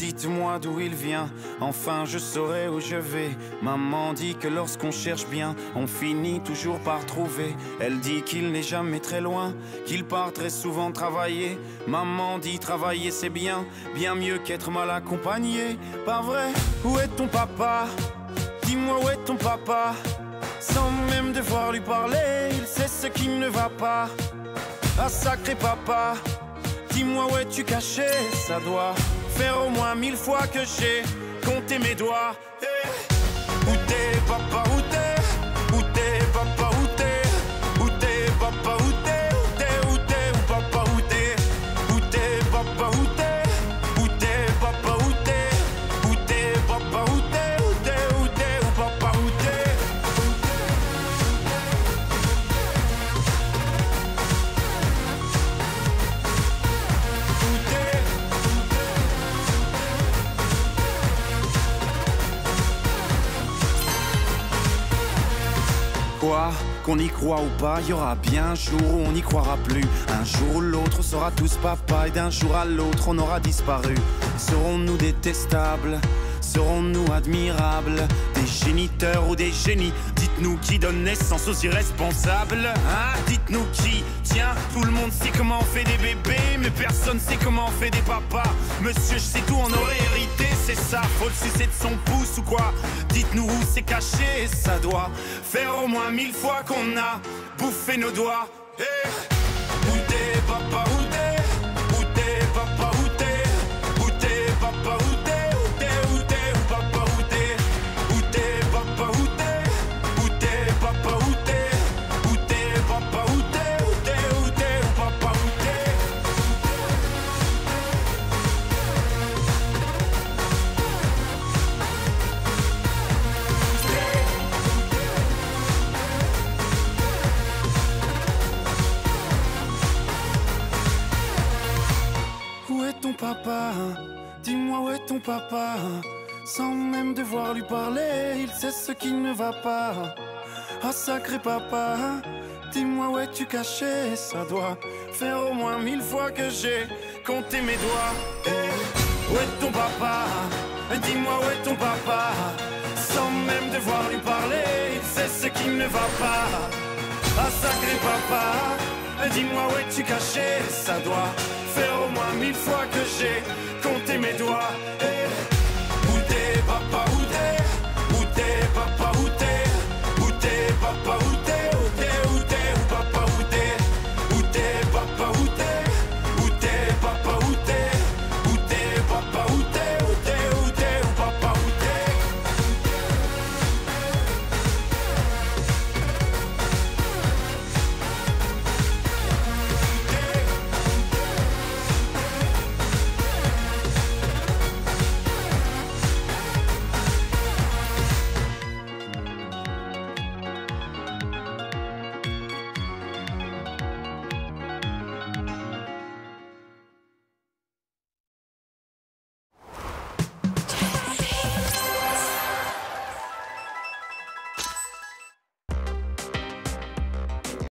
Dites-moi d'où il vient, enfin je saurai où je vais. Maman dit que lorsqu'on cherche bien, on finit toujours par trouver. Elle dit qu'il n'est jamais très loin, qu'il part très souvent travailler. Maman dit travailler c'est bien, bien mieux qu'être mal accompagné. Pas vrai? Où est ton papa? Dis-moi où est ton papa? Sans même devoir lui parler, il sait ce qui ne va pas. Ah sacré papa, dis-moi où es-tu caché Ça doit faire au moins mille fois que j'ai compté mes doigts. Eh, papa, où t'es? Quoi Qu'on y croit ou pas, y aura bien un jour où on n'y croira plus. Un jour ou l'autre, sera tous papa et d'un jour à l'autre, on aura disparu. Serons-nous détestables? Serons-nous admirables Des géniteurs ou des génies Dites-nous qui donne naissance aux irresponsables Hein Dites-nous qui Tiens, tout le monde sait comment on fait des bébés Mais personne sait comment on fait des papas. Monsieur, je sais tout, on aurait hérité, c'est ça. Faut le sucer de son pouce ou quoi Dites-nous où c'est caché, ça doit Faire au moins mille fois qu'on a bouffé nos doigts. Eh, Où t'es papa, papa Dis-moi où est ton papa Sans même devoir lui parler, il sait ce qui ne va pas. Ah sacré papa, dis-moi où es-tu caché? Ça doit faire au moins mille fois que j'ai compté mes doigts. Eh, où est ton papa Dis-moi où est ton papa Sans même devoir lui parler, il sait ce qui ne va pas. Ah sacré papa, dis-moi où es-tu caché? Ça doit faire au moins mille fois que j'ai